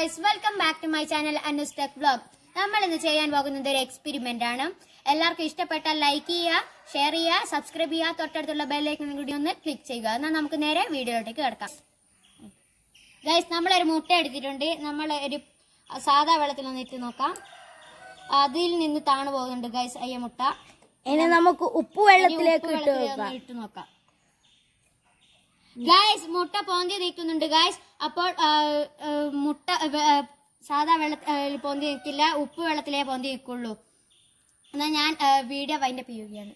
Guys welcome back to my channel Anu's tech blog നമ്മൾ ഇന്ന് ചെയ്യാൻ പോകുന്നത് ഒരു എക്സ്പെരിമെന്റ് ആണ്. എല്ലാവർക്കും ഇഷ്ടപ്പെട്ടാൽ ലൈക്ക് ചെയ്യുക ഷെയർ ചെയ്യുക സബ്സ്ക്രൈബ് ചെയ്യുക തൊട്ടടുത്തുള്ള ബെല്ലൈക്കൺ കൂടി ഒന്ന് ക്ലിക്ക് ചെയ്യുക. എന്നാൽ നമുക്ക് നേരെ വീഡിയോയിലേക്ക് കിടക്കാം. ഗൈസ് നമ്മളൊരു മുട്ട എടുത്തിട്ടുണ്ട്. നമ്മൾ ഒരു സാധാ വെള്ളത്തിൽ ഒന്ന് ഇട്ട് നോക്കാം. അതിൽ നിന്ന് താണു പോകുന്നുണ്ട് ഗൈസ് അയ്യ മുട്ട. ഇനി നമുക്ക് ഉപ്പ് വെള്ളത്തിലേക്ക് ഇട്ട് നോക്കാം. ഗൈസ് മുട്ട പോന്തി നിൽക്കുന്നുണ്ട് ഗൈസ്. അപ്പോൾ മുട്ട സാധാ വെള്ള പൊന്തി നിൽക്കില്ല ഉപ്പ് വെള്ളത്തിലേ പൊന്തി നിൽക്കുള്ളൂ. എന്നാൽ ഞാൻ വീഡിയോ വൈൻഡപ്പ് ചെയ്യുകയാണ്.